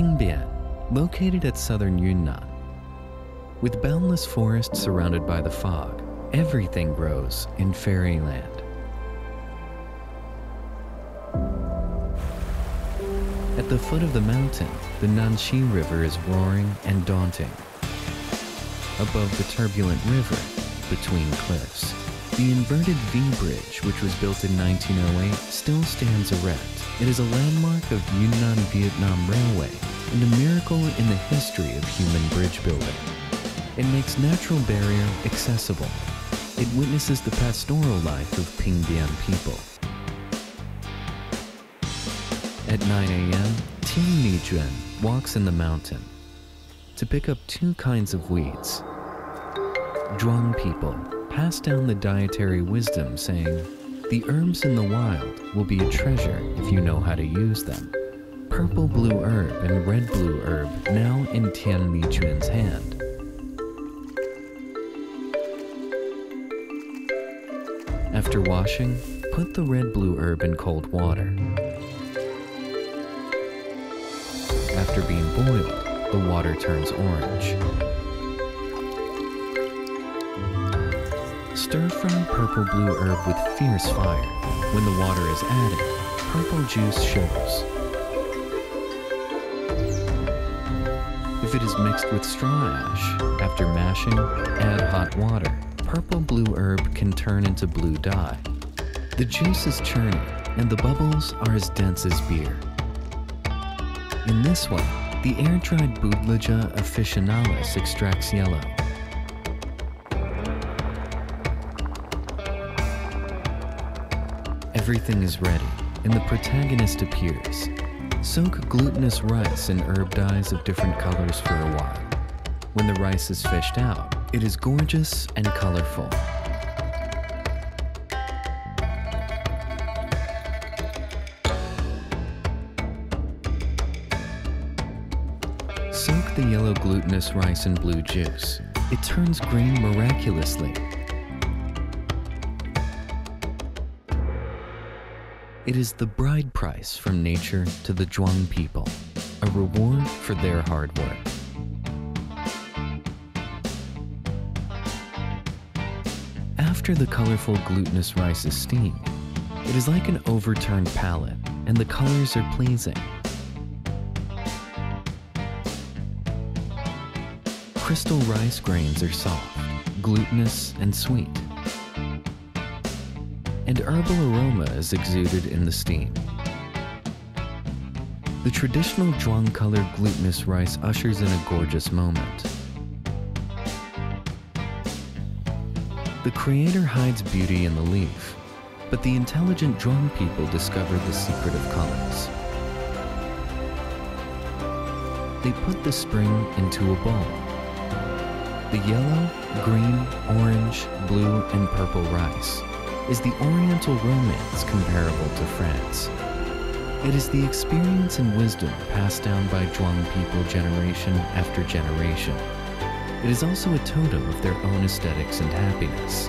Pingbian, located at southern Yunnan. With boundless forests surrounded by the fog, everything grows in fairyland. At the foot of the mountain, the Nanxi River is roaring and daunting. Above the turbulent river, between cliffs, the inverted V Bridge, which was built in 1908, still stands erect. It is a landmark of Yunnan Vietnam Railway and a miracle in the history of human bridge building. It makes natural barrier accessible. It witnesses the pastoral life of Pingbian people. At 9 a.m., Tian Li Juan walks in the mountain to pick up two kinds of weeds. Zhuang people pass down the dietary wisdom saying, the herbs in the wild will be a treasure if you know how to use them. Purple blue herb and red blue herb now in Tian Li Juan's hand. After washing, put the red blue herb in cold water. After being boiled, the water turns orange. Stir fry purple blue herb with fierce fire. When the water is added, purple juice shows. If it is mixed with straw ash, after mashing, add hot water. Purple blue herb can turn into blue dye. The juice is churning, and the bubbles are as dense as beer. In this one, the air-dried Buddleja officinalis extracts yellow. Everything is ready, and the protagonist appears. Soak glutinous rice in herb dyes of different colors for a while. When the rice is fished out, it is gorgeous and colorful. Soak the yellow glutinous rice in blue juice. It turns green miraculously. It is the bride price from nature to the Zhuang people, a reward for their hard work. After the colorful glutinous rice is steamed, it is like an overturned palette, and the colors are pleasing. Crystal rice grains are soft, glutinous, and sweet. And herbal aroma is exuded in the steam. The traditional Zhuang colored glutinous rice ushers in a gorgeous moment. The creator hides beauty in the leaf, but the intelligent Zhuang people discover the secret of colors. They put the spring into a bowl. The yellow, green, orange, blue, and purple rice is the Oriental romance comparable to France. It is the experience and wisdom passed down by Zhuang people generation after generation. It is also a totem of their own aesthetics and happiness.